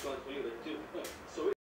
எடுப்பான்னு சொல்லி வச்சிருப்பேன் ஸோ